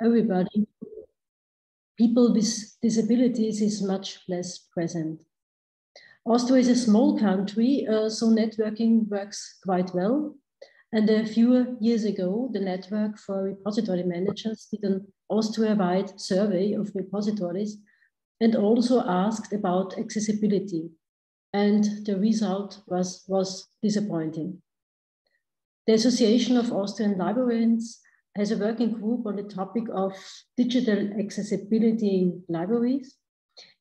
everybody, people with disabilities is much less present. Austria is a small country, uh, so networking works quite well. And a few years ago, the Network for Repository Managers did an Austria-wide survey of repositories and also asked about accessibility. And the result was, was disappointing. The Association of Austrian Librarians has a working group on the topic of digital accessibility in libraries,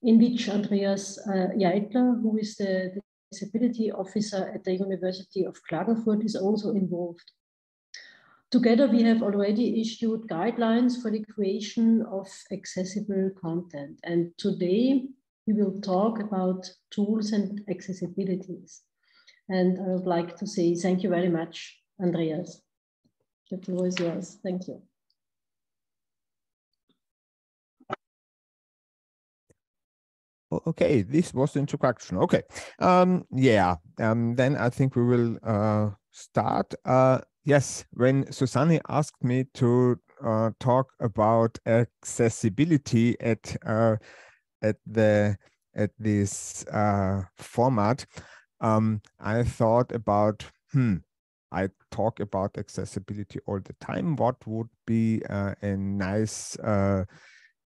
in which Andreas uh, Jeitler, who is the, the disability officer at the University of Klagenfurt, is also involved. Together, we have already issued guidelines for the creation of accessible content. And today, we will talk about tools and accessibilities. And I would like to say thank you very much, Andreas. The floor is yours. Thank you. Okay, this was the introduction. Okay, um, yeah, um, then I think we will uh, start. Uh, yes, when Susanne asked me to uh, talk about accessibility at uh, at the at this uh, format, um, I thought about hmm, I talk about accessibility all the time. What would be uh, a nice, uh,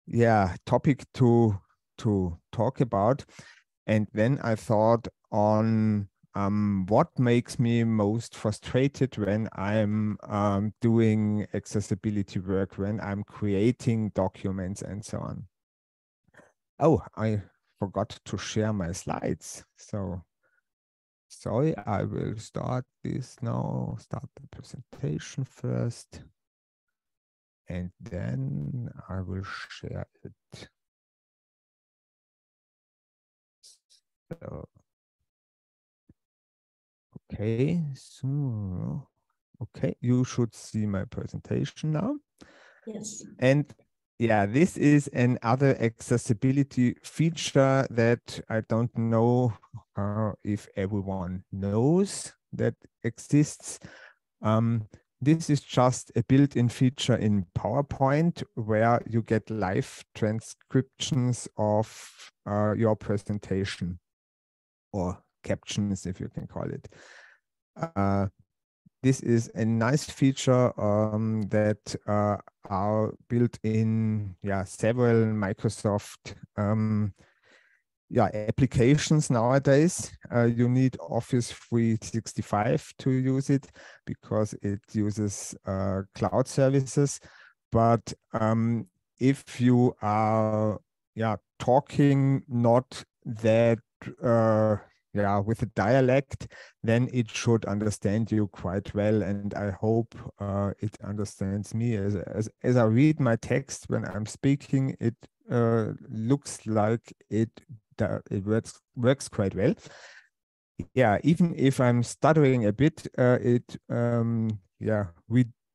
yeah, topic to to talk about? And then I thought on um, what makes me most frustrated when I'm um, doing accessibility work, when I'm creating documents and so on. Oh, I forgot to share my slides. So sorry, I will start this now, start the presentation first, and then I will share it. So, okay, so, okay, you should see my presentation now. Yes. And yeah, this is another accessibility feature that I don't know uh, if everyone knows that exists. Um, this is just a built-in feature in PowerPoint where you get live transcriptions of uh, your presentation or captions, if you can call it. Uh, this is a nice feature um, that uh, are built in yeah several Microsoft um, yeah applications nowadays. Uh, you need Office 365 to use it because it uses uh, cloud services. But um, if you are yeah talking not that uh, yeah with a dialect then it should understand you quite well and i hope uh, it understands me. As, as as i read my text when i'm speaking it uh, looks like it it works works quite well. Yeah even if i'm stuttering a bit uh, it um yeah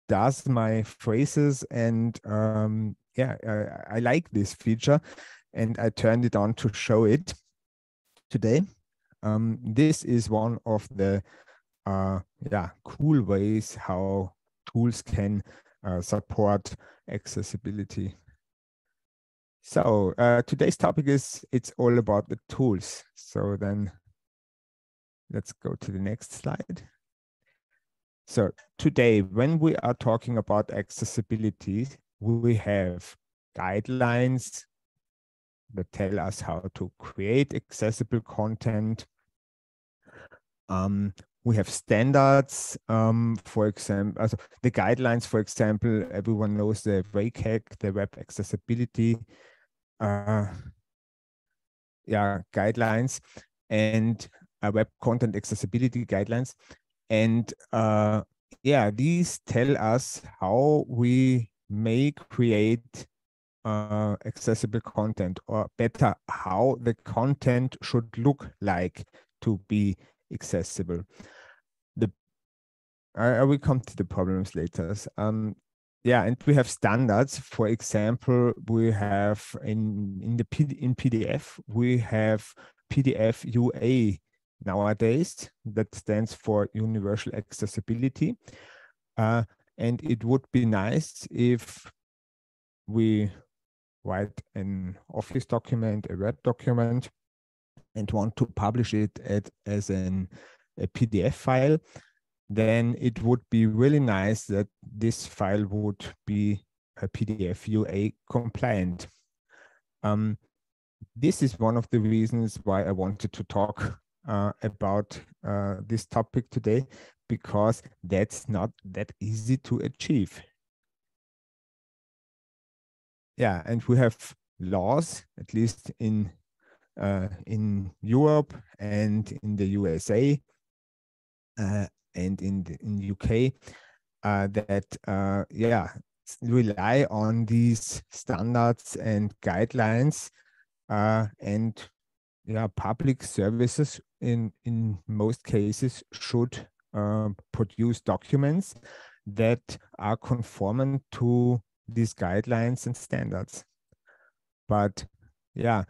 does my phrases and um yeah I, I like this feature and i turned it on to show it today um, this is one of the uh, yeah cool ways how tools can uh, support accessibility. So uh, today's topic is it's all about the tools. So then let's go to the next slide. So today, when we are talking about accessibility, we have guidelines that tell us how to create accessible content. Um, we have standards, um, for example, the guidelines, for example, everyone knows the WCAG, the Web Accessibility uh, yeah, guidelines and uh, Web Content Accessibility Guidelines. And uh, yeah, these tell us how we may create uh, accessible content or better how the content should look like to be accessible. The I, will come to the problems later. Um yeah and we have standards. For example we have in in the P, in pdf we have pdf ua nowadays that stands for universal accessibility. Uh, and it would be nice if we write an Office document, a Word document, and want to publish it at, as an, a PDF file, then it would be really nice that this file would be a PDF UA compliant. Um, this is one of the reasons why I wanted to talk uh, about uh, this topic today, because that's not that easy to achieve. Yeah, and we have laws, at least in in Europe and in the USA uh, and in the in UK uh, that uh, yeah rely on these standards and guidelines uh, and yeah public services in in most cases should uh, produce documents that are conformant to these guidelines and standards. But yeah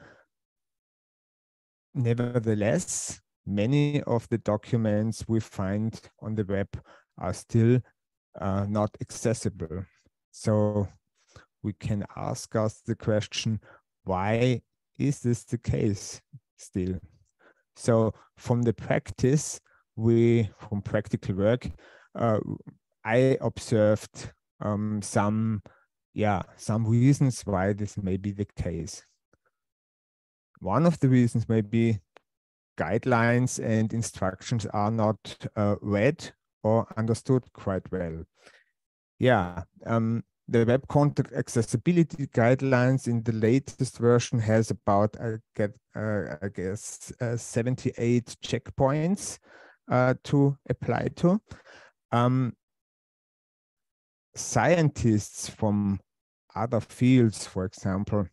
nevertheless many of the documents we find on the web are still uh, not accessible so we can ask us the question why is this the case still? So from the practice, we from practical work, uh, I observed um, some, yeah, some reasons why this may be the case. One of the reasons may be guidelines and instructions are not uh, read or understood quite well. Yeah, um, the web content accessibility guidelines in the latest version has about I get uh, I guess uh, 78 checkpoints uh, to apply to. Um, scientists from other fields, for example,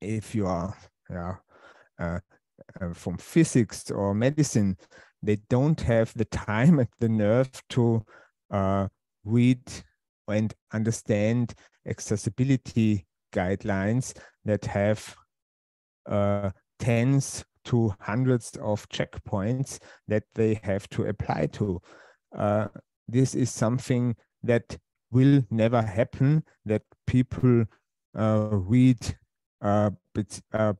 if you are yeah, uh, uh, from physics or medicine, they don't have the time and the nerve to uh, read and understand accessibility guidelines that have uh, tens to hundreds of checkpoints that they have to apply to. Uh, this is something that will never happen that people uh, read uh, but, uh,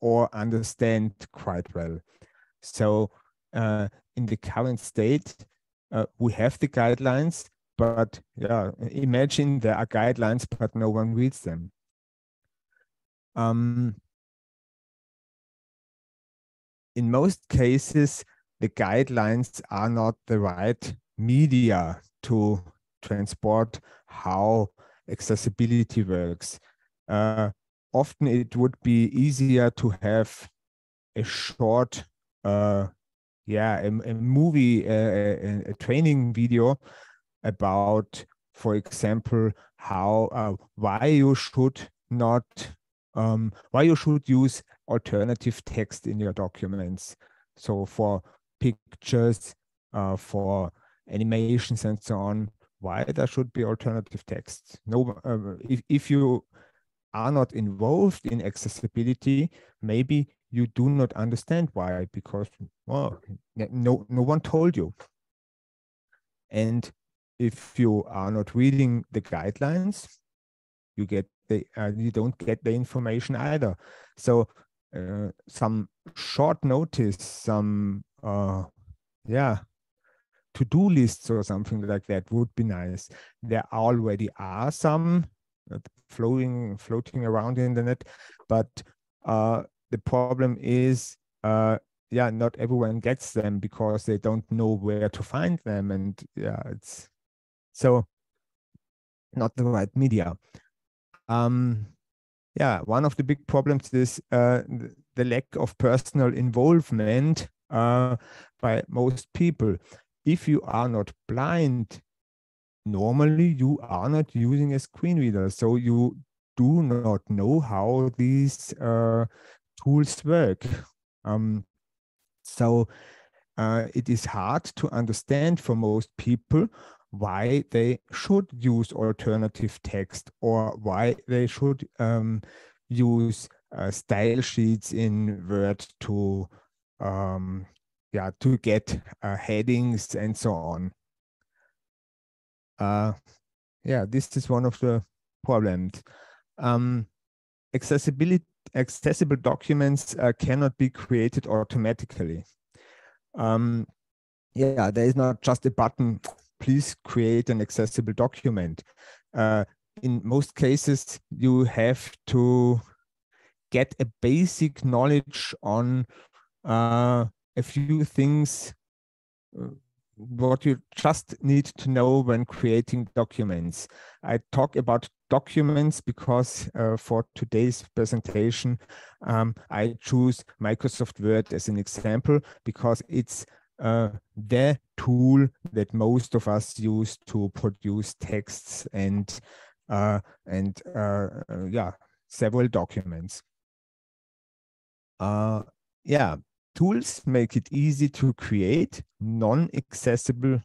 or understand quite well. So uh, in the current state, we have the guidelines, but yeah, imagine there are guidelines, but no one reads them. Um, in most cases, the guidelines are not the right media to transport how accessibility works. Uh, often it would be easier to have a short, uh, yeah, a, a movie, a, a, training video about, for example, how uh, why you should not um, why you should use alternative text in your documents. So for pictures, uh, for animations and so on, why there should be alternative text. No, uh, if, if you are not involved in accessibility, maybe you do not understand why, because well, no, no one told you. And if you are not reading the guidelines, you get the uh, you don't get the information either. So uh, some short notice, some uh, yeah, to-do lists or something like that would be nice. There already are some floating floating around in the net, but uh, the problem is uh, yeah, not everyone gets them because they don't know where to find them, and yeah, it's so not the right media. Um, yeah, one of the big problems is uh, the lack of personal involvement uh, by most people. If you are not blind, normally you are not using a screen reader, so you do not know how these uh, tools work. Um, so uh, it is hard to understand for most people why they should use alternative text or why they should um, use uh, style sheets in Word to um, yeah to get uh, headings and so on. Uh, yeah, this is one of the problems. Um, accessibility, accessible documents uh, cannot be created automatically. Um, yeah, there is not just a button, please create an accessible document. Uh, in most cases, you have to get a basic knowledge on uh, a few things uh, what you just need to know when creating documents. I talk about documents because uh, for today's presentation, um, I choose Microsoft Word as an example because it's uh, the tool that most of us use to produce texts and uh, and uh, uh, yeah, several documents. Uh, yeah, tools make it easy to create non-accessible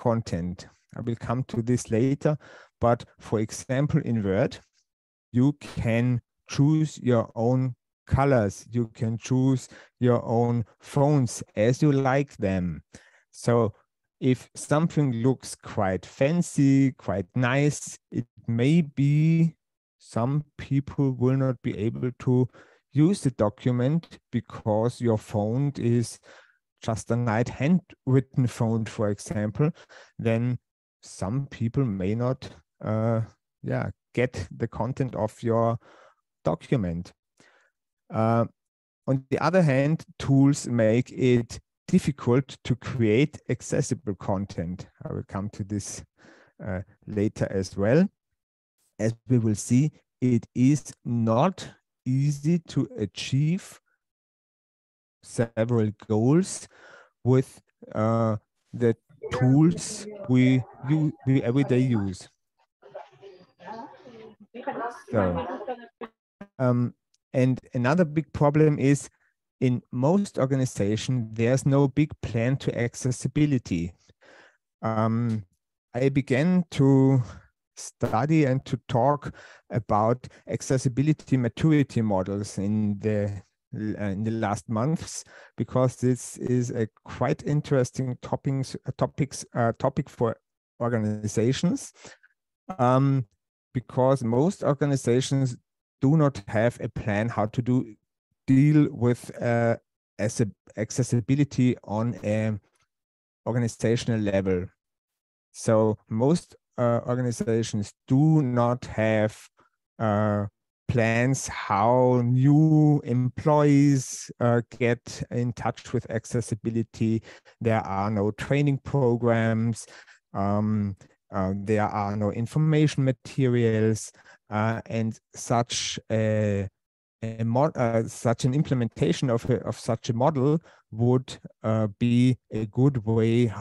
content. I will come to this later, but for example, in Word, you can choose your own colors. You can choose your own fonts as you like them. So if something looks quite fancy, quite nice, it may be some people will not be able to use the document because your font is just a nice handwritten font, for example, then some people may not uh, yeah, get the content of your document. Uh, on the other hand, tools make it difficult to create accessible content. I will come to this uh, later as well. As we will see, it is not easy to achieve several goals with uh, the tools we, we everyday use. So, um, and another big problem is in most organizations, there's no big plan to accessibility. Um, I began to study and to talk about accessibility maturity models in the in the last months because this is a quite interesting topics topics uh, topic for organizations. Um, because most organizations do not have a plan how to do deal with uh, as a accessibility on a organizational level. So most uh, organizations do not have uh, plans how new employees uh, get in touch with accessibility. There are no training programs. Um, uh, there are no information materials uh, and such a, a mod, uh, such an implementation of, a, of such a model would be a good way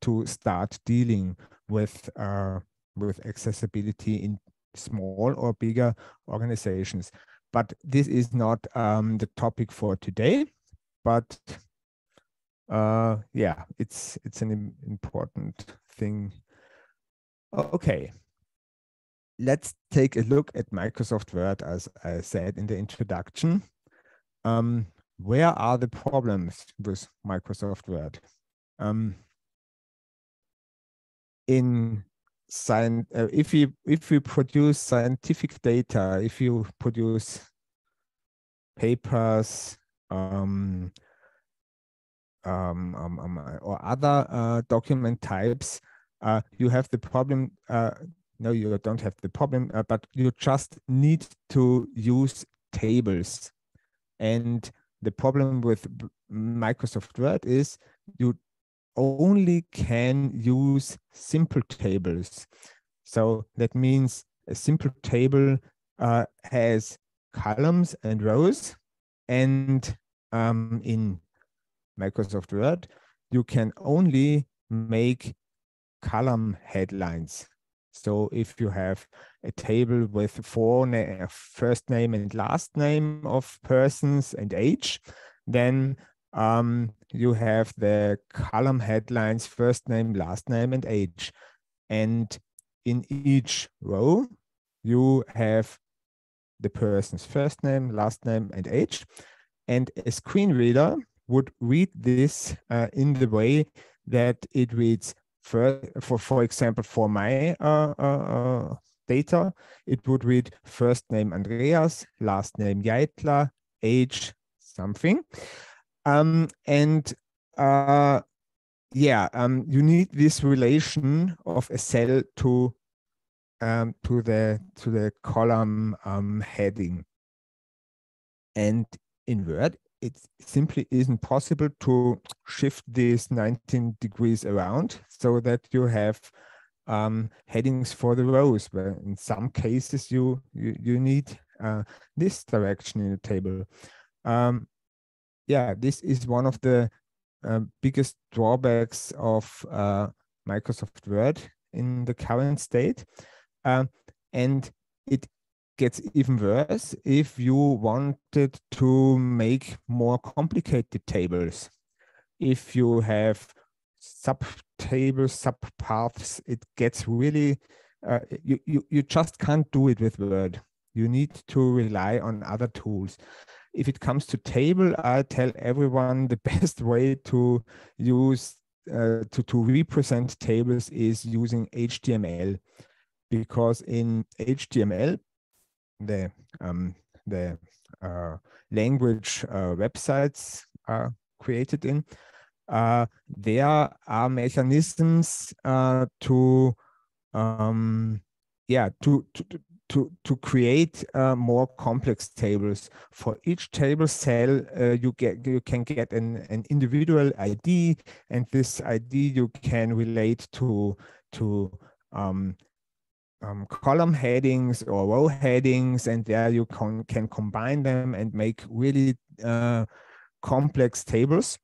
to start dealing with uh, with accessibility in small or bigger organizations. But this is not um, the topic for today. But uh, yeah, it's it's an important thing. Okay, let's take a look at Microsoft Word, as I said in the introduction. Um, where are the problems with Microsoft Word? Um, in science, uh, if we if we produce scientific data, if you produce papers um, um, um, um or other uh, document types, uh, you have the problem. Uh, no, you don't have the problem, uh, but you just need to use tables. And the problem with Microsoft Word is you only can use simple tables. So that means a simple table uh, has columns and rows. And um, in Microsoft Word, you can only make column headlines. So if you have a table with four na first name and last name of persons and age, then um, you have the column headlines, first name, last name, and age. And in each row, you have the person's first name, last name, and age. And a screen reader would read this uh, in the way that it reads for, for, for example, for my uh, uh, uh data, it would read first name Andreas, last name Jeitler, age something. Um, and uh, yeah, um, you need this relation of a cell to um, to the to the column um, heading. And in Word, it simply isn't possible to shift this 19 degrees around so that you have um, headings for the rows. But in some cases, you you, you need uh, this direction in the table. Um, yeah, this is one of the uh, biggest drawbacks of uh, Microsoft Word in the current state. Uh, and it gets even worse if you wanted to make more complicated tables. If you have sub tables, sub paths, it gets really, uh, you, you, you just can't do it with Word. You need to rely on other tools. If it comes to table, I tell everyone the best way to use uh, to, to represent tables is using HTML because in HTML, the um, the uh, language uh, websites are created in, uh, there are mechanisms uh, to um, yeah to, to to to create uh, more complex tables for each table cell uh, you get you can get an, an individual id and this id you can relate to to um, um, column headings or row headings, and there you can, can combine them and make really uh, complex tables.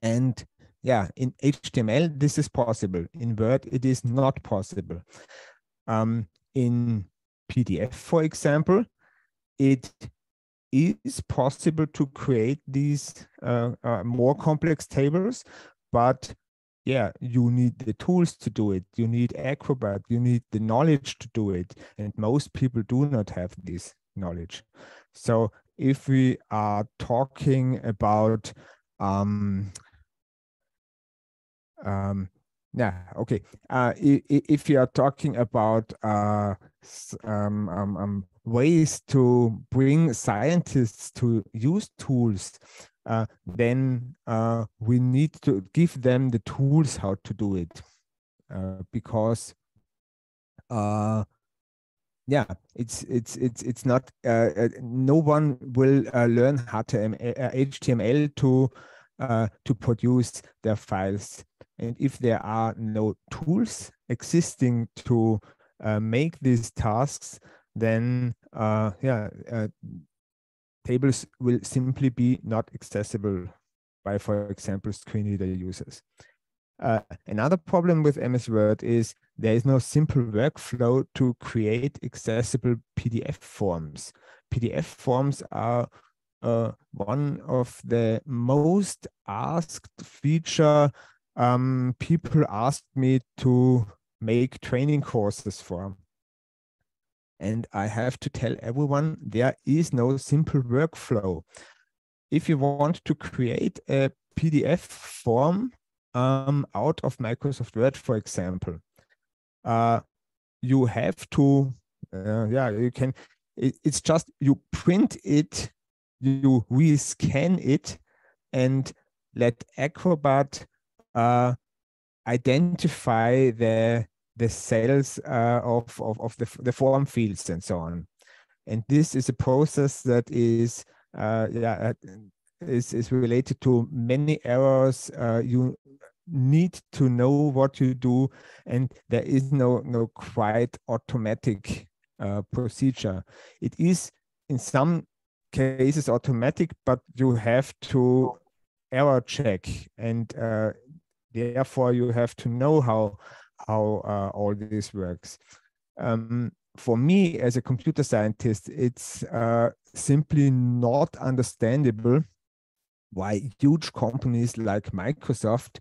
And yeah, in HTML, this is possible. In Word, it is not possible. Um, in PDF, for example, it is possible to create these uh, uh, more complex tables, but yeah, you need the tools to do it. You need Acrobat. You need the knowledge to do it. And most people do not have this knowledge. So if we are talking about, um, um, yeah, okay. Uh, if you are talking about uh, um, um, um, ways to bring scientists to use tools, uh, then uh, we need to give them the tools how to do it uh, because uh, yeah it's it's it's it's not uh, uh, no one will learn html to to produce their files. And if there are no tools existing to make these tasks then yeah tables will simply be not accessible by, for example, screen reader users. Uh, another problem with MS Word is there is no simple workflow to create accessible PDF forms. PDF forms are uh, one of the most asked feature um, people asked me to make training courses for. And I have to tell everyone there is no simple workflow. If you want to create a PDF form um, out of Microsoft Word, for example, uh, you have to, uh, yeah, you can, it, it's just you print it, you rescan it, and let Acrobat uh, identify the the cells uh, of, of, of the, the form fields and so on. And this is a process that is uh, yeah is, is related to many errors. Uh, you need to know what you do, and there is no no quite automatic uh, procedure. It is in some cases automatic, but you have to error check, and uh, therefore you have to know how how uh, all this works. Um, for me, as a computer scientist, it's uh, simply not understandable why huge companies like Microsoft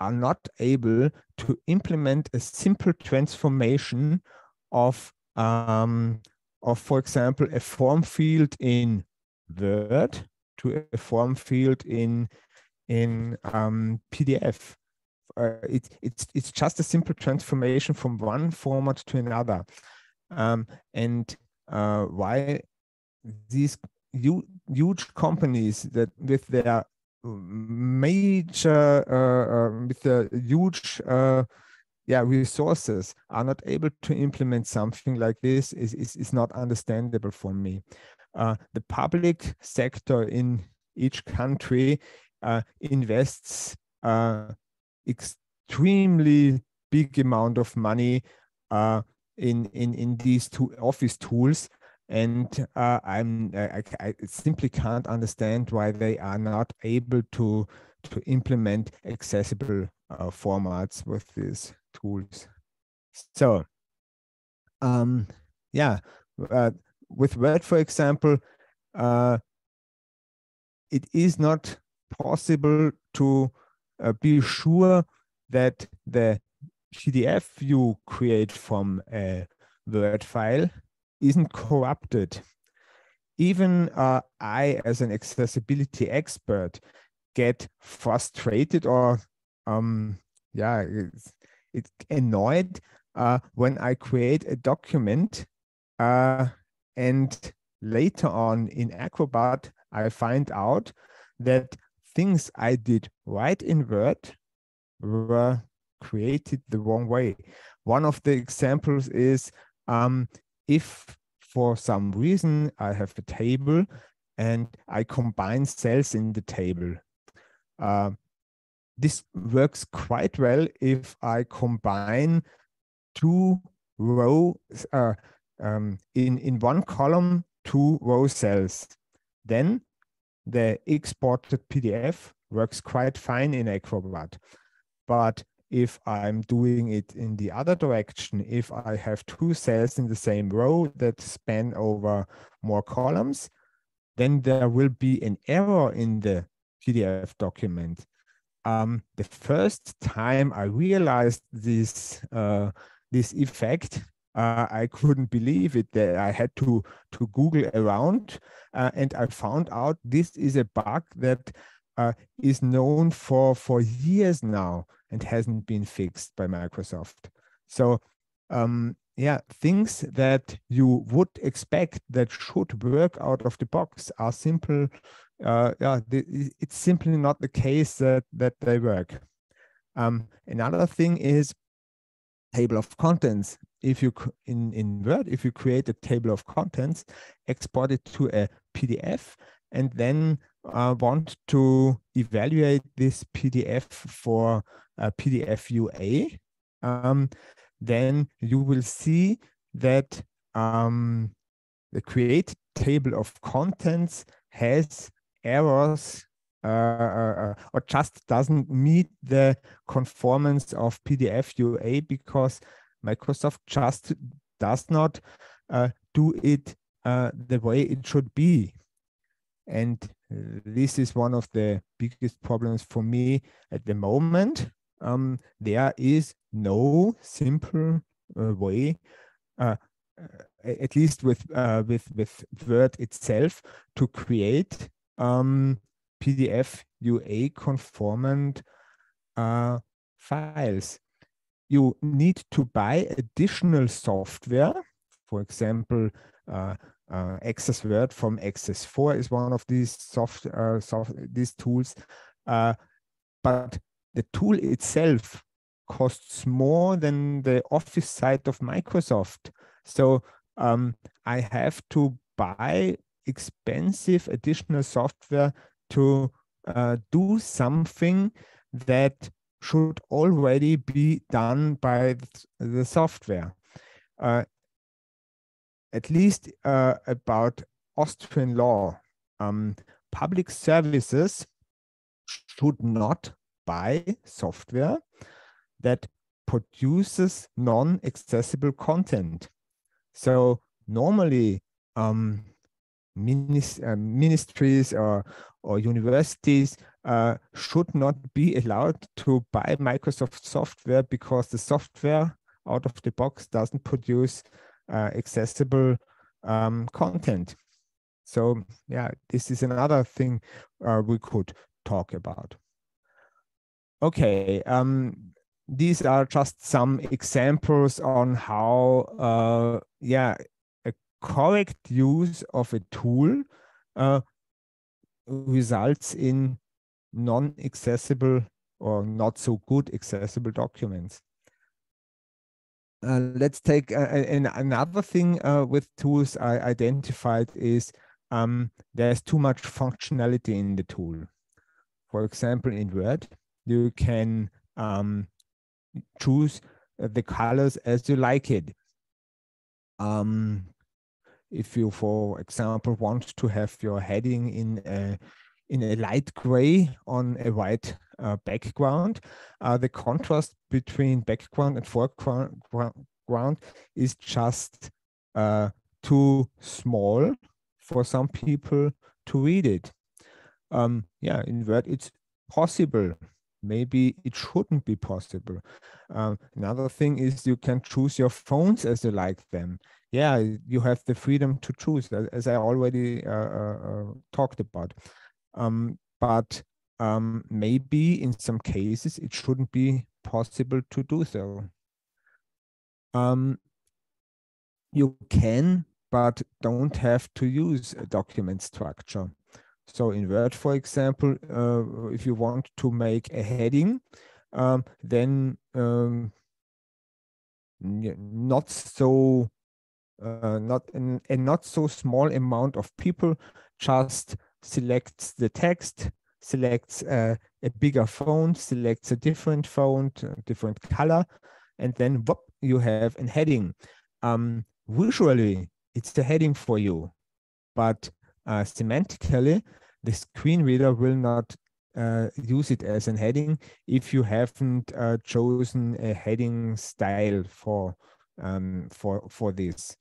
are not able to implement a simple transformation of, um, of for example, a form field in Word to a form field in in um, PDF uh, it, it's it's just a simple transformation from one format to another. Um, and uh, why these huge companies that with their major uh, uh, with the huge uh, yeah resources are not able to implement something like this is is, is not understandable for me. Uh, the public sector in each country invests uh, extremely big amount of money in in in these two office tools and uh, I'm I, I, simply can't understand why they are not able to to implement accessible uh, formats with these tools. So, um, yeah, uh, with Word, for example, uh, it is not possible to uh, be sure that the PDF you create from a Word file isn't corrupted. Even uh, I, as an accessibility expert, get frustrated or, um, yeah, it's, it's annoyed uh, when I create a document uh, and later on in Acrobat, I find out that things I did right in Word were created the wrong way. One of the examples is um, if for some reason I have a table and I combine cells in the table. Uh, this works quite well if I combine two rows uh, um, in, in one column, two row cells. Then the exported PDF works quite fine in Acrobat. But if I'm doing it in the other direction, if I have two cells in the same row that span over more columns, then there will be an error in the PDF document. Um, the first time I realized this uh, this effect, uh, I couldn't believe it. That I had to to Google around, uh, and I found out this is a bug that uh, is known for for years now and hasn't been fixed by Microsoft. So um, yeah, things that you would expect that should work out of the box are simple. Uh, yeah, it's simply not the case that that they work. Um, another thing is table of contents. If you in in Word, if you create a table of contents, export it to a PDF, and then uh, want to evaluate this PDF for a PDF UA, um, then you will see that um, the create table of contents has errors uh, uh, uh or just doesn't meet the conformance of PDF UA because Microsoft just does not uh, do it uh, the way it should be. And this is one of the biggest problems for me at the moment. Um, there is no simple uh, way, uh, at least with uh, with with Word itself, to create um, PDF UA conformant uh, files. You need to buy additional software, for example, uh, uh, axesWord from axes4 is one of these soft, uh, soft these tools. Uh, but the tool itself costs more than the Office side of Microsoft. So um, I have to buy expensive additional software to uh, do something that should already be done by the software. Uh, at least uh, about Austrian law. Um, public services should not buy software that produces non-accessible content. So normally, um, uh, ministries or or universities uh, should not be allowed to buy Microsoft software because the software out of the box doesn't produce uh, accessible um, content. So yeah, this is another thing uh, we could talk about. okay, um, these are just some examples on how, uh, yeah, a correct use of a tool uh, results in non-accessible or not so good accessible documents. Uh, let's take uh, an, another thing uh, with tools I identified is um, there's too much functionality in the tool. For example, in Word, you can um, choose the colors as you like it. Um, if you, for example, want to have your heading in a in a light gray on a white uh, background, uh, the contrast between background and foreground is just uh, too small for some people to read it. Um, yeah, in Word, it's possible. Maybe it shouldn't be possible. Um, another thing is you can choose your phones as you like them. Yeah, you have the freedom to choose, as I already uh, uh, uh, talked about. Um, but um, maybe in some cases it shouldn't be possible to do so. Um, you can, but don't have to use a document structure. So in Word, for example, uh, if you want to make a heading, um, then um, not so uh, not an, a not so small amount of people just selects the text, selects uh, a bigger font, selects a different font, a different color, and then whoop, you have a heading. Um, visually, it's the heading for you, but uh, semantically, the screen reader will not uh, use it as a heading if you haven't uh, chosen a heading style for um, for for this.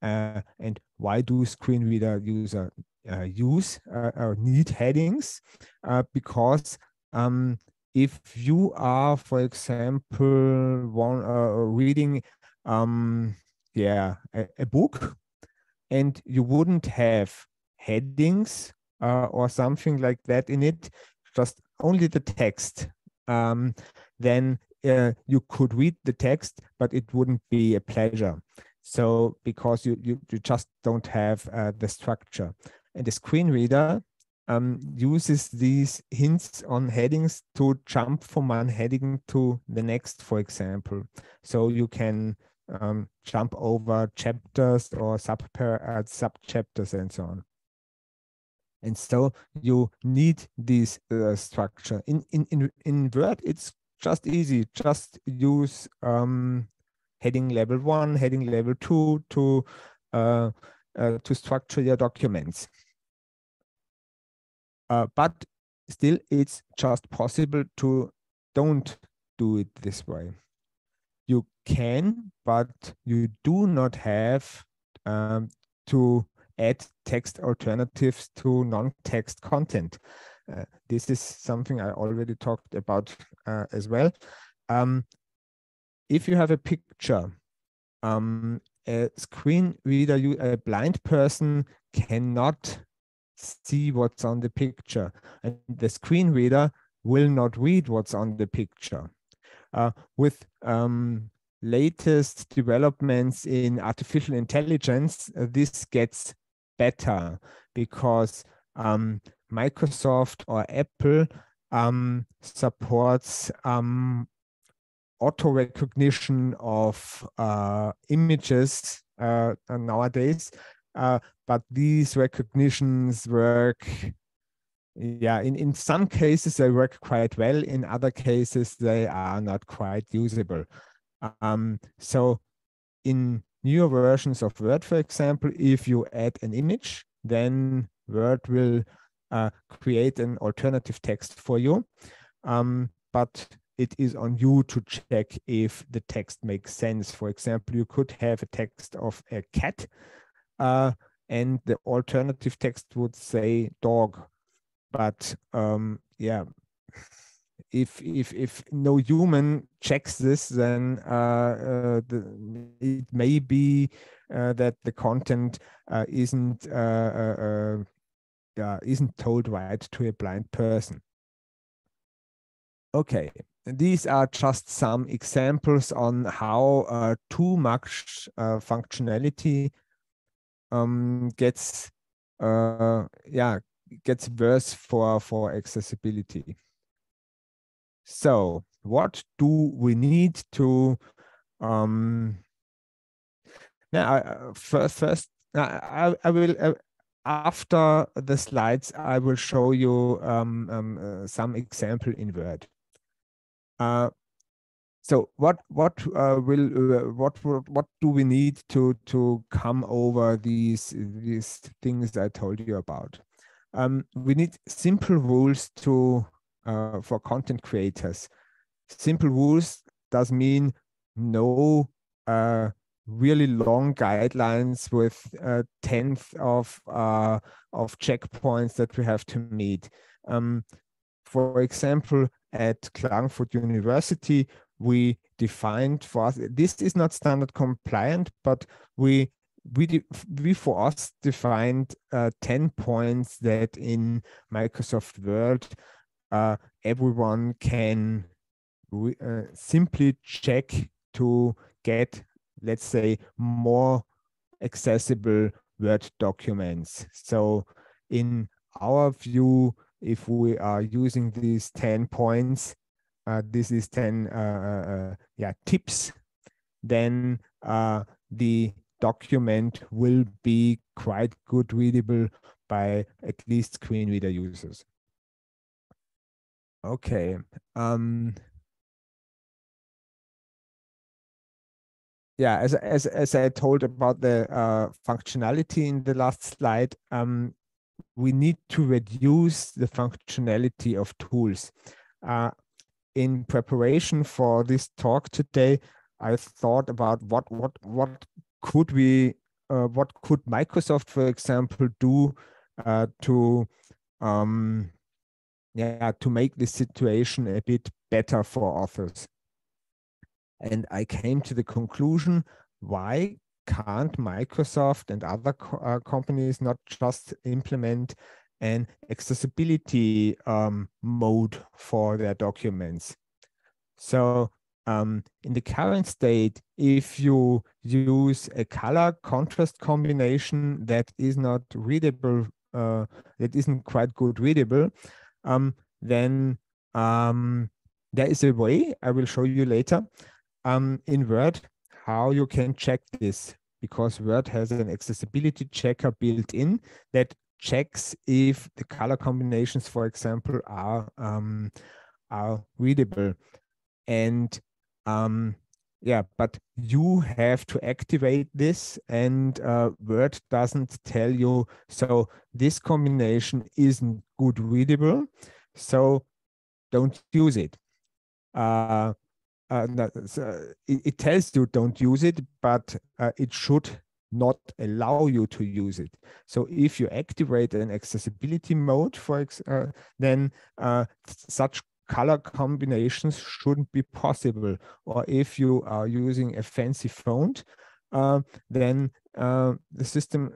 Uh, and why do screen reader user uh, use uh, or need headings? because um, if you are, for example, one reading um, yeah a, a book and you wouldn't have headings uh, or something like that in it, just only the text, um, then uh, you could read the text, but it wouldn't be a pleasure. So because you you, you just don't have uh, the structure, and the screen reader um, uses these hints on headings to jump from one heading to the next, for example. So you can um, jump over chapters or sub uh, sub chapters and so on. And so you need this uh, structure. In, in, in, in Word, it's just easy. Just use um, heading level one, heading level two to, uh, uh, to structure your documents. Uh, but still, it's just possible to don't do it this way. You can, but you do not have um, to add text alternatives to non-text content. Uh, this is something I already talked about uh, as well. Um, if you have a picture, um, a screen reader, you, a blind person cannot see what's on the picture, and the screen reader will not read what's on the picture. Uh, with um, latest developments in artificial intelligence, uh, this gets better because um, Microsoft or Apple um, supports um, auto recognition of uh, images uh, nowadays, uh, but these recognitions work. Yeah, in, in some cases they work quite well. In other cases they are not quite usable. Um, so in newer versions of Word, for example, if you add an image, then Word will uh, create an alternative text for you. Um, but it is on you to check if the text makes sense. For example, you could have a text of a cat, uh, and the alternative text would say dog. But um, yeah, if if if no human checks this, then uh, uh, the, it may be uh, that the content uh, isn't uh, uh, isn't told right to a blind person. Okay, these are just some examples on how too much functionality um, gets uh, yeah gets worse for for accessibility. So what do we need to um, now first first I, I will uh, after the slides I will show you um, um, uh, some example in Word. Uh, so what what uh, will uh, what what do we need to to come over these these things I told you about? Um, we need simple rules to uh, for content creators. Simple rules does mean no uh, really long guidelines with a tenth of uh, of checkpoints that we have to meet. Um, for example, at Klagenfurt University, we defined for us, this is not standard compliant, but we we, we for us defined uh, 10 points that in Microsoft Word, uh, everyone can uh, simply check to get, let's say, more accessible Word documents. So in our view, if we are using these 10 points, this is 10 uh, uh, uh, yeah, tips, then uh, the document will be quite good readable by at least screen reader users. Okay. Um, yeah, as, as, as I told about the uh, functionality in the last slide, um, we need to reduce the functionality of tools. Uh, in preparation for this talk today, I thought about what what what could we uh, what could Microsoft, for example, do uh, to um, yeah to make the situation a bit better for authors. And I came to the conclusion: why can't Microsoft and other co uh, companies not just implement an accessibility um, mode for their documents? So um, in the current state, if you use a color contrast combination that is not readable, uh, that isn't quite good readable, um, then um, there is a way, I will show you later, um, in Word how you can check this because Word has an accessibility checker built in that checks if the color combinations, for example, are um, are readable. And um, yeah, but you have to activate this, and uh, Word doesn't tell you. So this combination isn't good readable, so don't use it. Uh, uh, it, it, tells you don't use it, but uh, it should not allow you to use it. So if you activate an accessibility mode, for ex uh, then uh, such color combinations shouldn't be possible. Or if you are using a fancy font, uh, then uh, the system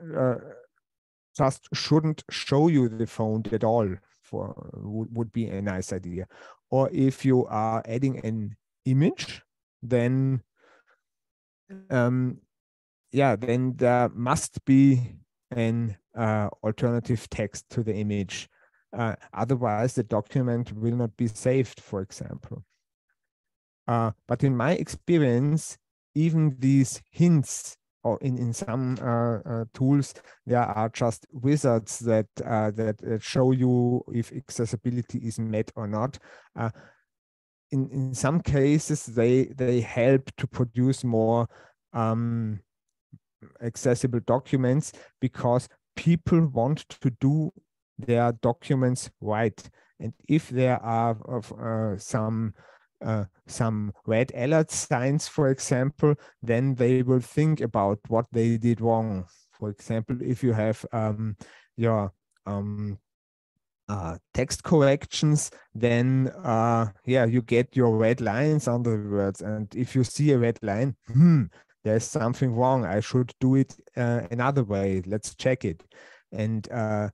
just shouldn't show you the font at all. For would, would be a nice idea. Or if you are adding an image, then um, yeah, then there must be an uh, alternative text to the image. Uh, otherwise, the document will not be saved, for example. Uh, but in my experience, even these hints or in, in some uh, uh, tools, there are just wizards that, uh, that, that show you if accessibility is met or not in in some cases they they help to produce more um, accessible documents because people want to do their documents right and if there are uh, some uh, some red alert signs for example then they will think about what they did wrong for example if you have um, your um, uh, text corrections, then uh, yeah, you get your red lines on the words. And if you see a red line, hmm, there's something wrong. I should do it uh, another way. Let's check it. And uh,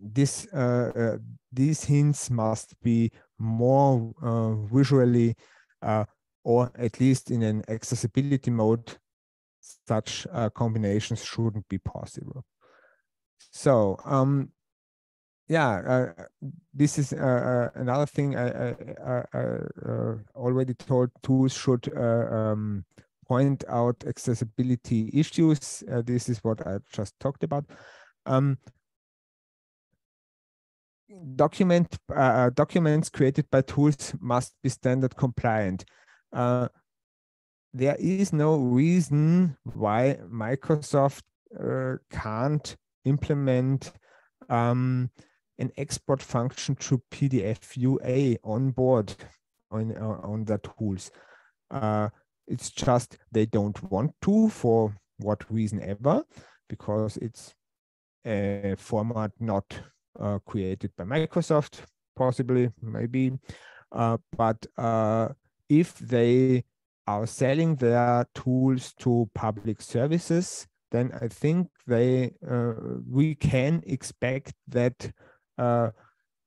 this uh, uh, these hints must be more uh, visually uh, or at least in an accessibility mode, such combinations shouldn't be possible. So um, yeah, uh, this is uh, another thing I, I, I uh, already told tools should uh, um, point out accessibility issues. this is what I just talked about. Um, document documents created by tools must be standard compliant. there is no reason why Microsoft can't implement um, an export function to PDF UA on board on, uh, on the tools. Uh, it's just they don't want to for what reason ever, because it's a format not uh, created by Microsoft, possibly, maybe. Uh, but uh, if they are selling their tools to public services, then I think they uh, we can expect that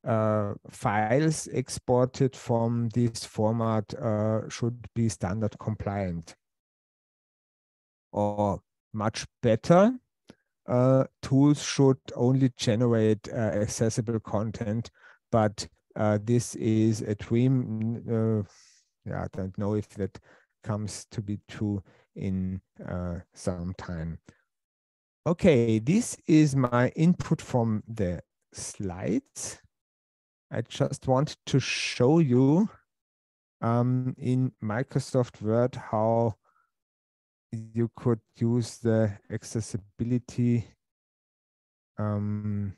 uh, files exported from this format uh, should be standard compliant. Or much better, uh, tools should only generate accessible content, but this is a dream. yeah, I don't know if that comes to be true in some time. Okay, this is my input from the slides. I just want to show you um, in Microsoft Word how you could use the accessibility um,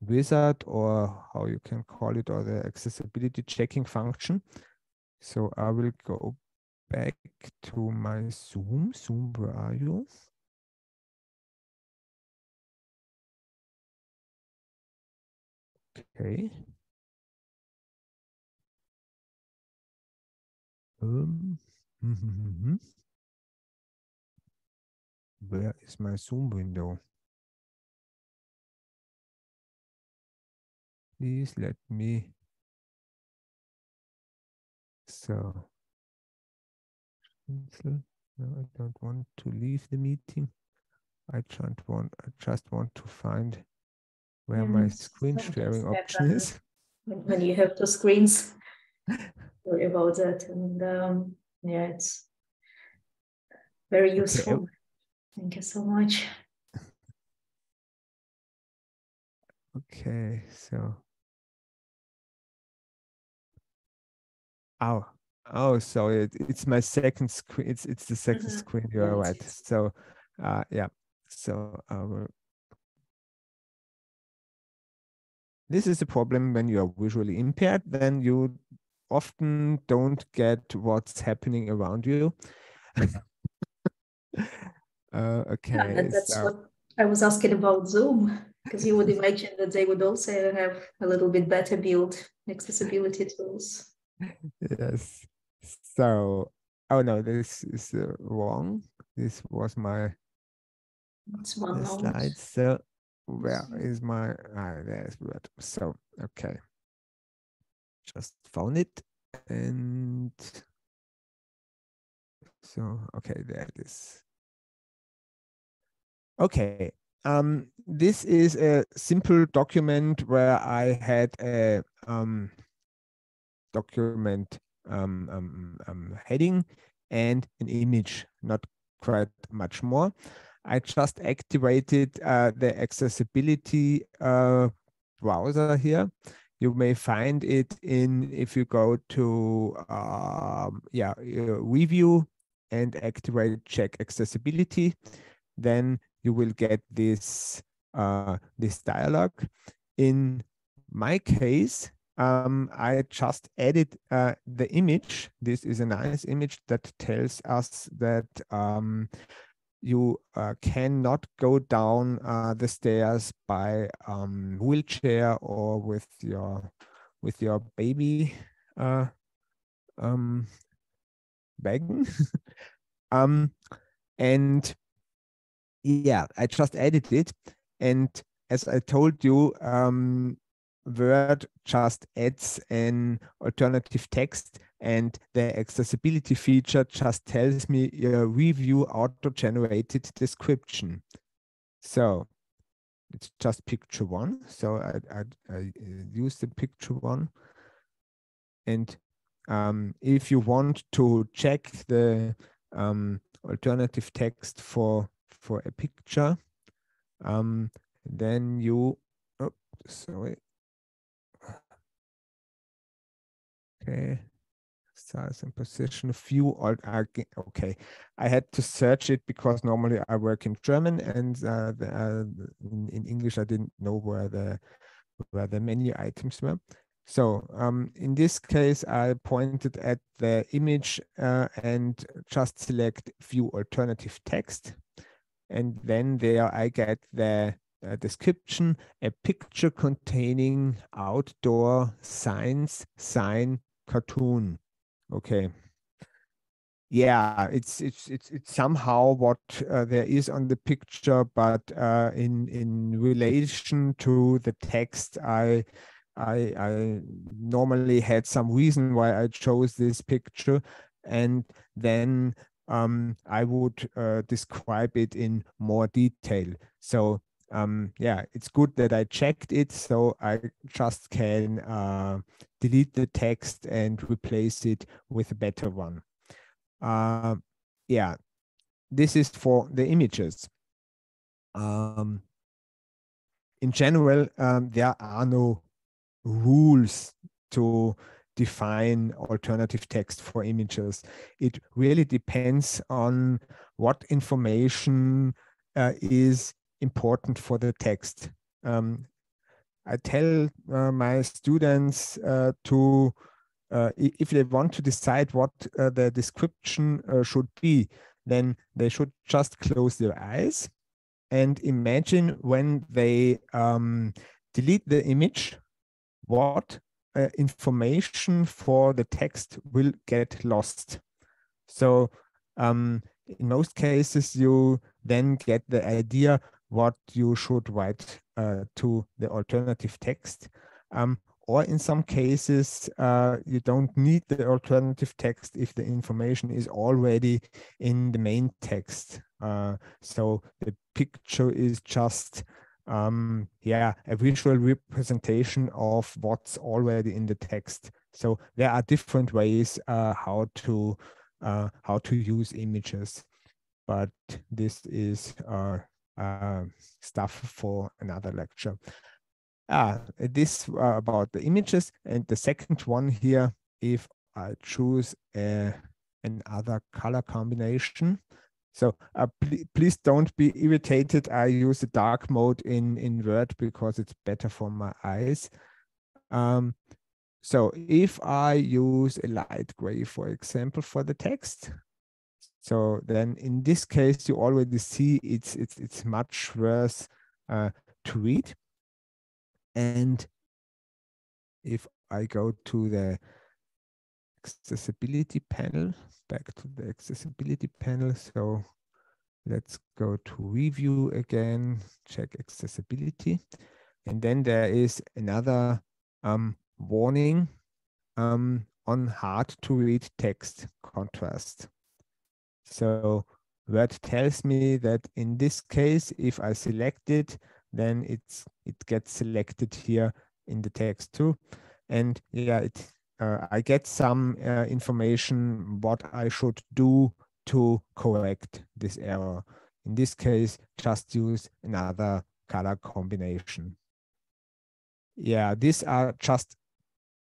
wizard or how you can call it or the accessibility checking function. So I will go back to my Zoom. Zoom, where are you? Okay. Um, Where is my Zoom window? Please let me. So. No, I don't want to leave the meeting. I just want, I just want to find where yeah, my screen sharing option is. When you have two screens, sorry about that. And um, yeah, it's very useful. Okay. Thank you so much. Okay, so. Oh, oh, so it, it's my second screen. It's it's the 2nd mm -hmm. screen. You're right. So, uh, yeah. So I this is a problem when you are visually impaired, then you often don't get what's happening around you. uh, okay. Yeah, that's so. what I was asking about Zoom, because you would imagine that they would also have a little bit better built accessibility tools. Yes. So, oh no, this is uh, wrong. This was my slide. So where is my ah there's word so okay just found it and so okay there it is okay um this is a simple document where i had a um document um, um, um heading and an image not quite much more I just activated uh, the accessibility uh, browser here. You may find it in if you go to um, yeah review and activate check accessibility, then you will get this uh, this dialog. In my case, um, I just added uh, the image. This is a nice image that tells us that um, you uh, cannot go down uh, the stairs by um, wheelchair or with your with your baby uh, um, bag. um, and yeah, I just added it. And as I told you, um, Word just adds an alternative text and the accessibility feature just tells me a review auto-generated description. So it's just picture one. So I, I, I uh, use the picture one. And um, if you want to check the um, alternative text for for a picture, um, then you, oh, sorry. Okay, size and position, view, or, okay. I had to search it because normally I work in German and uh, the, uh, in, in English I didn't know where the where the menu items were. So um, in this case, I pointed at the image uh, and just select view alternative text. And then there I get the uh, description, a picture containing outdoor signs, sign, cartoon. Okay. Yeah, it's it's it's it's somehow what uh, there is on the picture, but uh, in in relation to the text, I I, I normally had some reason why I chose this picture, and then um, I would uh, describe it in more detail. So um, yeah, it's good that I checked it, so I just can uh, delete the text and replace it with a better one. Uh, yeah, this is for the images. Um, in general, um, there are no rules to define alternative text for images. It really depends on what information uh, is important for the text. Um, I tell uh, my students uh, to, uh, if they want to decide what uh, the description uh, should be, then they should just close their eyes and imagine when they um, delete the image what uh, information for the text will get lost. So um, in most cases, you then get the idea what you should write uh, to the alternative text. Um, or in some cases, uh, you don't need the alternative text if the information is already in the main text. Uh, so the picture is just um, yeah, a visual representation of what's already in the text. So there are different ways uh, how to uh, how to use images, but this is uh, uh stuff for another lecture. Ah, this uh, about the images, and the second one here, if I choose a, another color combination, so uh, pl please don't be irritated. I use the dark mode in, in Word because it's better for my eyes. Um, so if I use a light gray, for example, for the text, so then in this case, you already see it's it's it's much worse uh, to read. And if I go to the accessibility panel, back to the accessibility panel. So let's go to review again, check accessibility. And then there is another um, warning um, on hard to read text contrast. So Word tells me that in this case, if I select it, then it's it gets selected here in the text too. And yeah, it uh, I get some uh, information what I should do to correct this error. In this case, just use another color combination. Yeah, these are just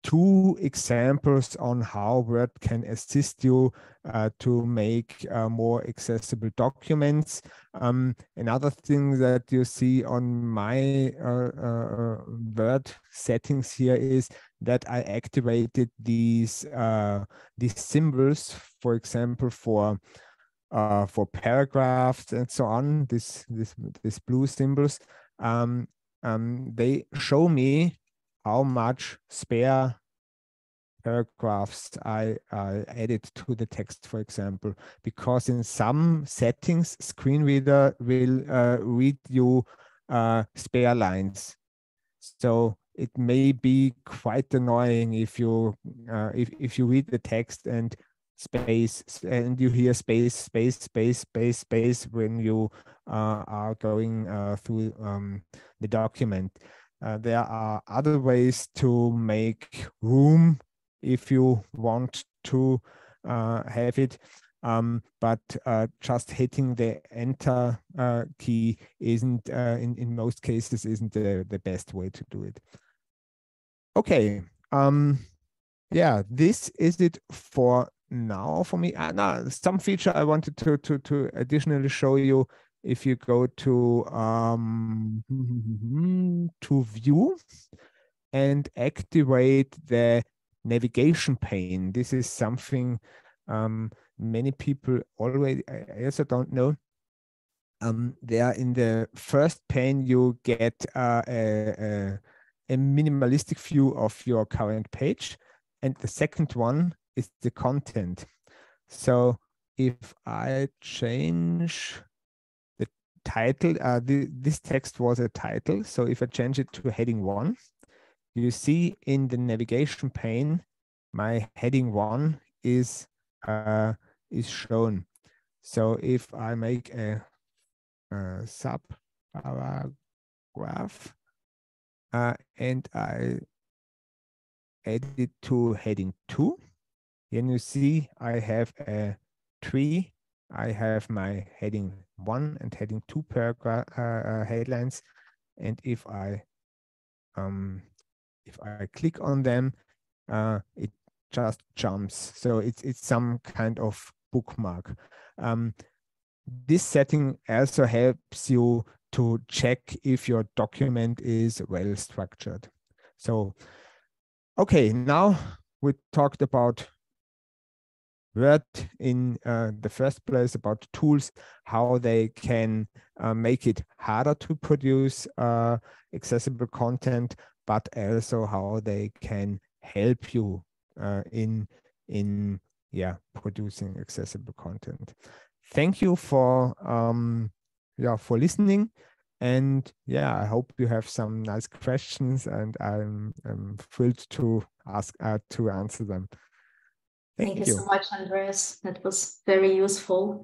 two examples on how Word can assist you uh, to make uh, more accessible documents. Um, another thing that you see on my uh, uh Word settings here is that I activated these uh, these symbols, for example, for uh, for paragraphs and so on. This this this blue symbols. Um, um, they show me how much spare paragraphs I, added to the text, for example, because in some settings, screen reader will uh, read you uh, spare lines. So it may be quite annoying if you uh, if, if you read the text and space and you hear space space space space space when you uh, are going uh, through um, the document uh, there are other ways to make room if you want to uh, have it. Um, but uh, just hitting the enter uh, key isn't in, in most cases isn't the, the best way to do it. Okay um yeah this is it for now for me. Uh, now some feature i wanted to to to additionally show you if you go to um to view and activate the navigation pane this is something um many people already i also don't know um there in the first pane you get uh, a, a a minimalistic view of your current page. And the second one is the content. So if I change title, uh, this text was a title. So if I change it to heading one, you see in the navigation pane, my heading one is uh, is shown. So if I make a, a sub paragraph, uh, and I add it to heading two. Then you see I have a tree. I have my heading one and heading two paragraph uh, uh, headlines. And if I um, if I click on them, uh, it just jumps. So it's it's some kind of bookmark. Um, this setting also helps you to check if your document is well structured. So, okay, now we talked about Word in uh, the first place, about tools, how they can uh, make it harder to produce uh, accessible content, but also how they can help you uh, in in yeah producing accessible content. Thank you for um, yeah for listening and yeah i hope you have some nice questions and i'm, I'm thrilled to ask uh, to answer them thank, thank you. you. so much andreas. That was very useful.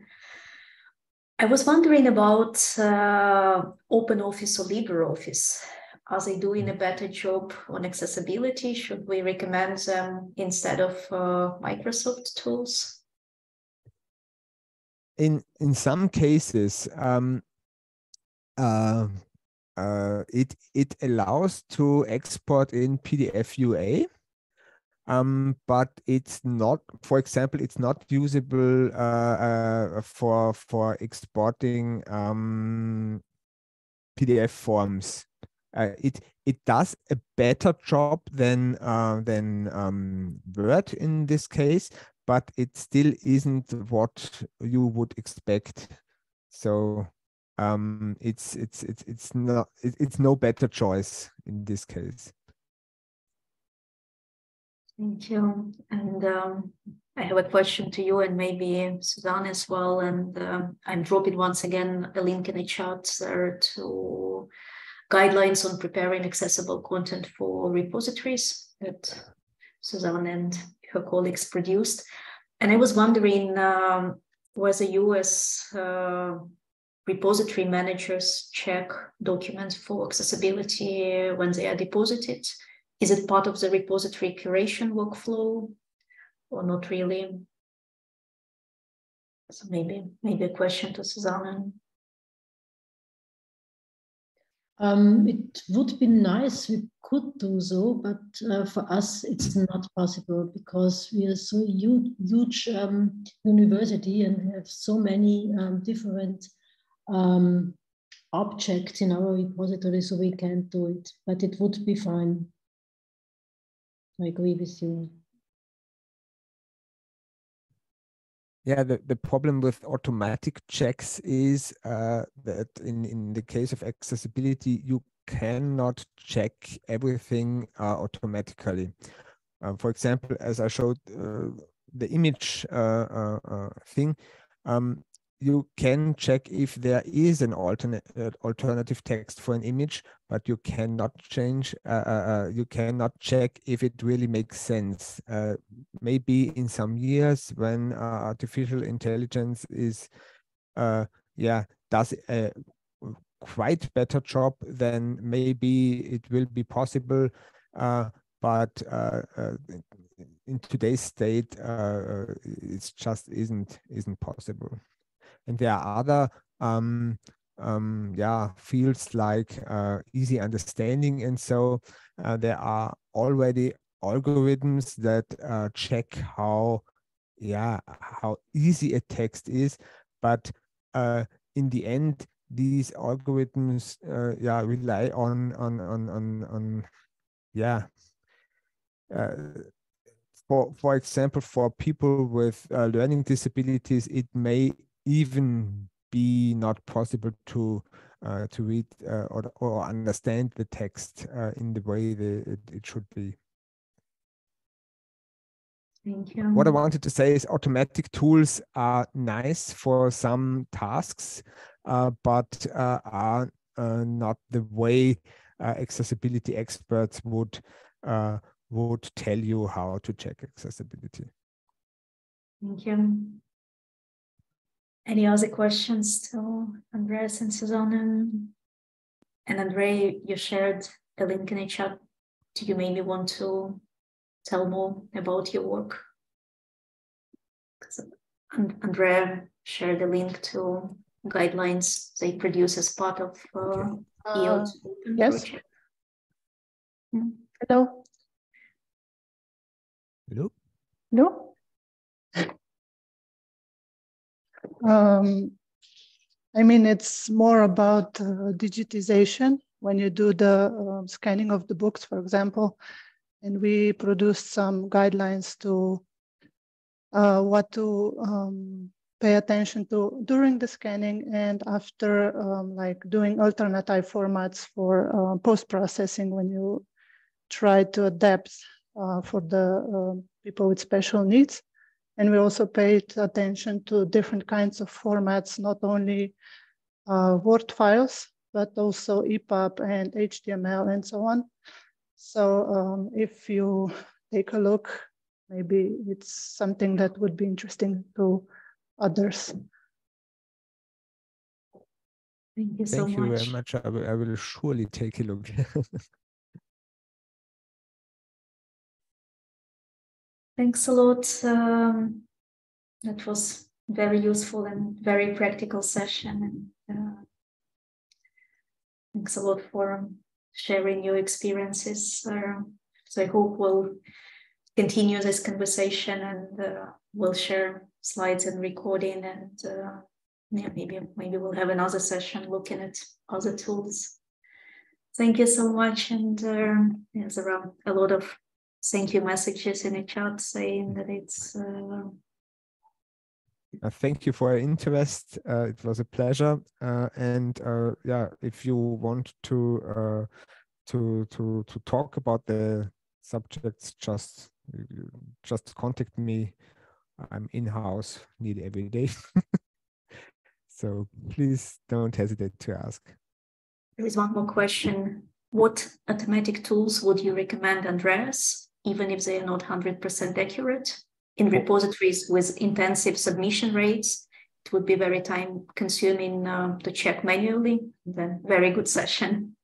I was wondering about uh, open office or libreoffice are they doing a better job on accessibility? Should we recommend them instead of uh, microsoft tools? In in some cases um, uh, uh, it it allows to export in pdf ua um, but it's not for example it's not usable uh, uh for for exporting um, pdf forms uh, it it does a better job than uh, than um, Word in this case, but it still isn't what you would expect. So um, it's it's it's it's not it, it's no better choice in this case. Thank you. And um, I have a question to you and maybe Susanne as well. And um, I'm dropping once again a link in the chat there to guidelines on preparing accessible content for repositories that Susanne and her colleagues produced. And I was wondering um, whether as uh, repository managers check documents for accessibility when they are deposited. Is it part of the repository curation workflow or not really? So maybe maybe a question to Susanne. Um, it would be nice we could do so, but uh, for us it's not possible because we are so huge, huge um, university and have so many um, different um, objects in our repository, so we can't do it. But it would be fine. I agree with you. Yeah, the, the problem with automatic checks is uh, that in, in the case of accessibility, you cannot check everything uh, automatically. Uh, for example, as I showed uh, the image uh, uh, uh, thing, um, you can check if there is an alternate uh, alternative text for an image, but you cannot change. Uh, uh, uh you cannot check if it really makes sense. Uh, maybe in some years, when uh, artificial intelligence is, yeah, does a quite better job, then maybe it will be possible. but in today's state, it just isn't isn't possible and there are other um, um, yeah fields like uh, easy understanding. And so uh, there are already algorithms that uh, check how yeah how easy a text is. But in the end these algorithms yeah rely on on on on, on yeah for for example for people with learning disabilities it may even be not possible to uh, to read uh, or, or understand the text uh, in the way that it, it, should be. Thank you. What I wanted to say is automatic tools are nice for some tasks, uh, but uh, are uh, not the way accessibility experts would would tell you how to check accessibility. Thank you. Any other questions to Andreas and Susanne? And Andre, you shared a link in the chat. Do you maybe want to tell more about your work? Because Andrea shared a link to guidelines they produce as part of uh, uh, yes. Project. Hmm. Hello. Hello. Hello. Um, I mean, it's more about uh, digitization when you do the uh, scanning of the books, for example, and we produced some guidelines to uh, what to um, pay attention to during the scanning and after um, like doing alternative formats for uh, post-processing when you try to adapt uh, for the uh, people with special needs. And we also paid attention to different kinds of formats, not only uh, Word files, but also EPUB and HTML and so on. So um, if you take a look, maybe it's something that would be interesting to others. Thank you so much. Thank much. you very much. I will, I will surely take a look. Thanks a lot. Um, that was very useful and very practical session. And uh, thanks a lot for sharing your experiences. Uh, so I hope we'll continue this conversation and uh, we'll share slides and recording and uh, yeah, maybe maybe we'll have another session looking at other tools. Thank you so much. And uh, there's around a lot of thank you messages in the chat saying that it's. Uh... Uh, thank you for your interest. Uh, it was a pleasure. Uh, and uh, yeah, if you want to uh, to to to talk about the subjects, just just contact me. I'm in house, need every day. so please don't hesitate to ask. There is one more question. What automatic tools would you recommend, Andreas? Even if they are not 100% accurate. In repositories with intensive submission rates, it would be very time consuming uh, to check manually. Then very good session.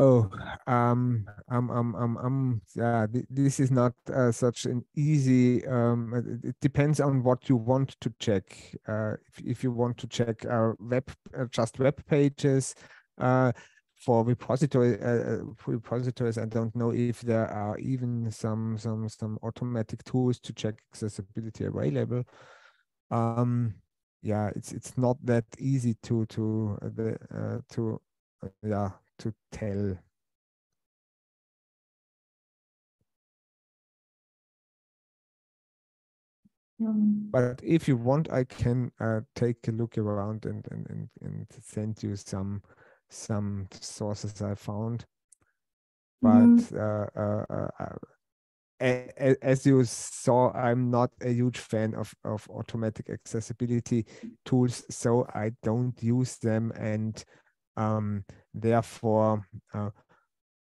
Oh, um, I'm um, um, um, yeah, th this is not uh, such an easy, um, it, it, depends on what you want to check. Uh, if, if you want to check uh, web, uh, just web pages, uh, for repository uh, repositories i don't know if there are even some some some automatic tools to check accessibility available. Um yeah it's it's not that easy to to uh, the uh, to uh, yeah to tell. Um, but if you want i can uh, take a look around and and and, and send you some some sources I found, but mm-hmm. uh, uh, uh, as you saw, I'm not a huge fan of, of automatic accessibility tools, so I don't use them, and um, therefore, uh,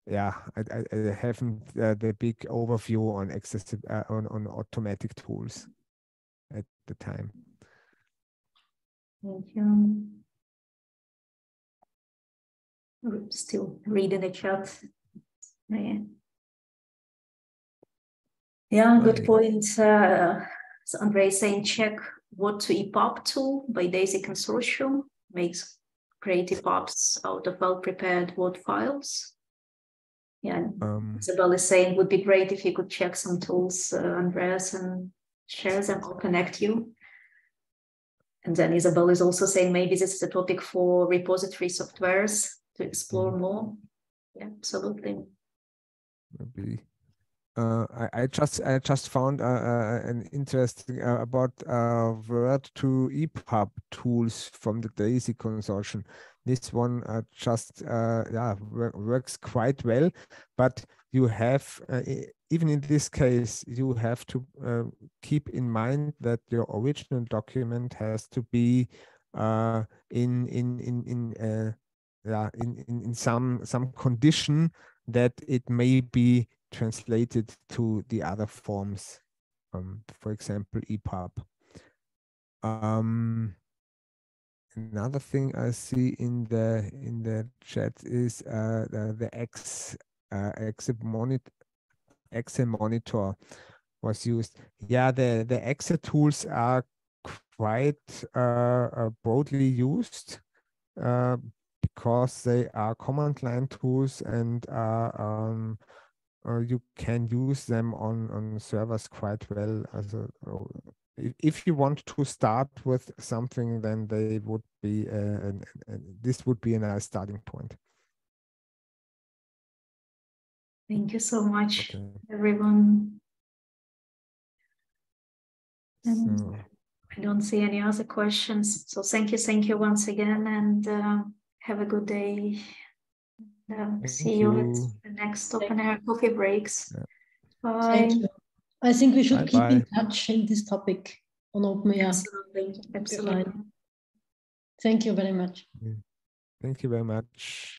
yeah, I, I, haven't uh, the big overview on accessible uh, on on automatic tools at the time. Thank you. Still reading the chat. Yeah. Yeah, good point. Uh, so Andre saying check Word to EPUB tool by DAISY Consortium makes great EPUBs out of well-prepared Word files. Yeah, um, Isabel is saying would be great if you could check some tools, uh, Andreas, and share them or connect you. And then Isabel is also saying maybe this is a topic for repository softwares to explore mm. more. Yeah, absolutely. Maybe uh, I, I, just I just found uh, uh, an interesting uh, about uh, Word to EPUB tools from the DAISY consortium. This one uh, just yeah works quite well, but you have even in this case you have to keep in mind that your original document has to be in in in in yeah in, in in some some condition that it may be translated to the other forms, um, for example, EPUB. Um, another thing I see in the in the chat is uh, the, the X uh, Excel monitor Excel monitor was used. Yeah, the the Excel tools are quite uh, uh broadly used uh, because they are command line tools and are um, uh, you can use them on on servers quite well as a if you want to start with something then they would be uh, this would be a nice starting point thank you so much okay. everyone so. i don't see any other questions so thank you thank you once again and uh, have a good day um, see you, you, at the next OpenAIRE coffee breaks. Yeah. Bye. I think we should bye keep bye. in touch in this topic on OpenAIRE. Absolutely. Absolutely. Thank you very much. Thank you very much.